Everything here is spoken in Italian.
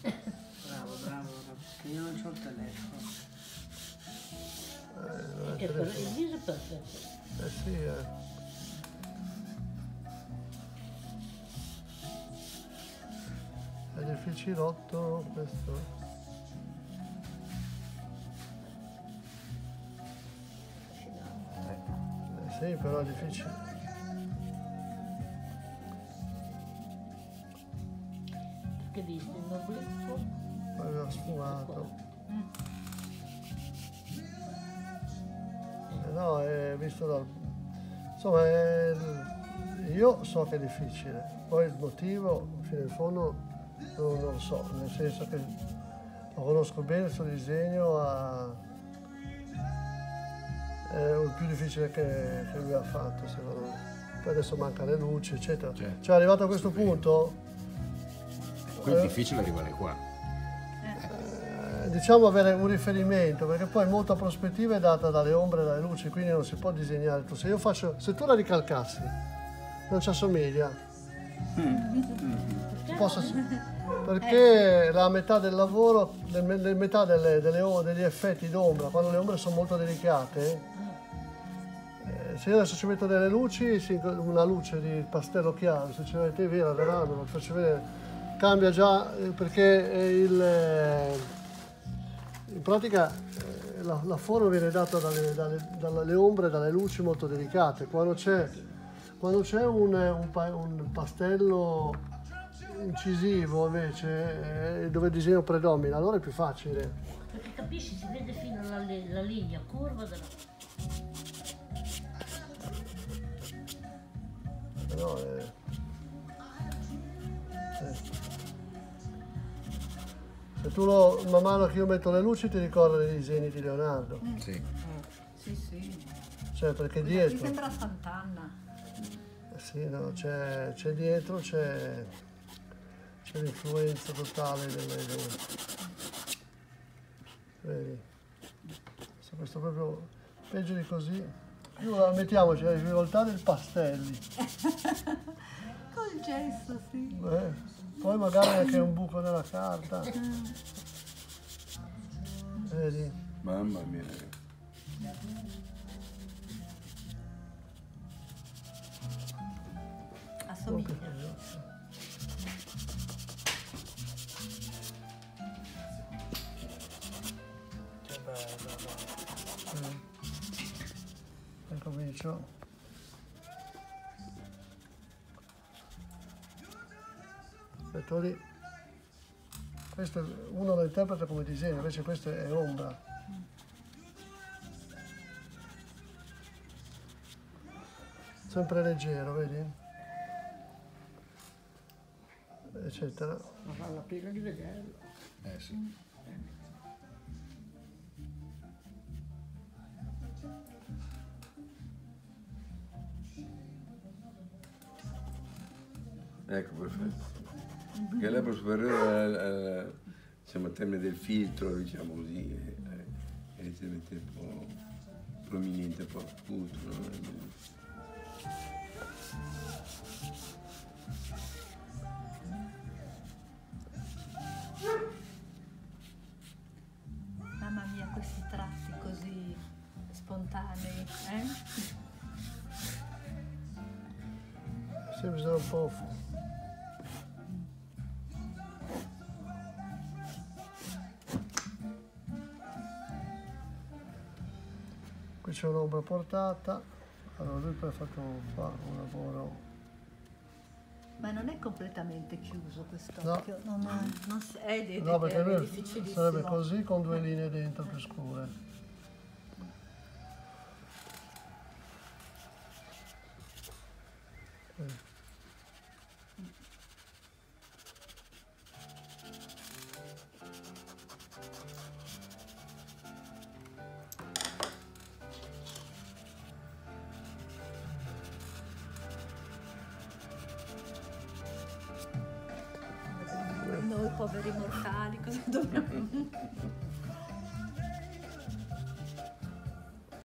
Bravo, bravo, che io non c'ho il telefono. Eh, Che per il viso è perfetto. eh sì, eh. È difficilotto questo. Eh sì, però è difficile. Che dici? Un obliquo? Poi aveva sfumato. Eh no, è visto dal... Insomma, è il- io so che è difficile, poi il motivo, fino in fondo, non, lo so, nel senso che lo conosco bene il suo disegno, ha- è il più difficile che, che lui ha fatto, secondo me. Poi adesso mancano le luci, eccetera. Certo. Cioè, arrivato a questo punto, Qui è difficile arrivare qua. eh, diciamo avere un riferimento, perché poi molta prospettiva è data dalle ombre e dalle luci, quindi non si può disegnare tu. Se io faccio, se tu la ricalcassi, non ci assomiglia. Si posso- perché la metà del lavoro, le metà delle- delle degli effetti d'ombra, quando le ombre sono molto delicate, eh, se io adesso ci metto delle luci, una luce di pastello chiaro, se ci avete via la verranno, lo faccio vedere, cambia già eh, perché il, eh, in pratica eh, la, la forma viene data dalle, dalle- dalle ombre dalle luci molto delicate. Quando c'è, quando c'è un, un un pastello incisivo invece, eh, dove il disegno predomina, allora è più facile. Perché capisci, si vede fino alla la linea curva della... Eh, eh. Se tu lo, man mano che io metto le luci ti ricordi i disegni di Leonardo, Sì. Sì, sì. cioè perché Mi dietro, sembra Sant'Anna. eh sì, no, c'è, c'è dietro, c'è, c'è l'influenza totale delle, delle- vedi, Se questo proprio peggio di così, più la mettiamoci la difficoltà del pastelli. Col gesso, sì. Eh, poi magari anche un buco nella carta. Vedi? Mamma mia. Assomiglia. Che bello, dai. E comincio. Lì. Questo uno lo interpreta come disegno, invece questo è ombra. Sempre leggero, vedi? Eccetera. Ma fa la piega di vederlo. Eh sì. Ecco, perfetto. Perché l'epoca superiore è, è, diciamo, al termine del filtro, diciamo così, è, è leggermente un po' prominente, un po' acuto. no? Mamma mia, questi tratti così spontanei. Eh? Sì, bisogna un Qui c'è un'ombra portata, allora lui poi ha fatto fa un lavoro. Ma non è completamente chiuso No. quest'occhio. Non, non, non s- è, è, No, perché è lui difficilissimo. sarebbe così con due linee dentro più scure. Poveri mortali, cosa dobbiamo...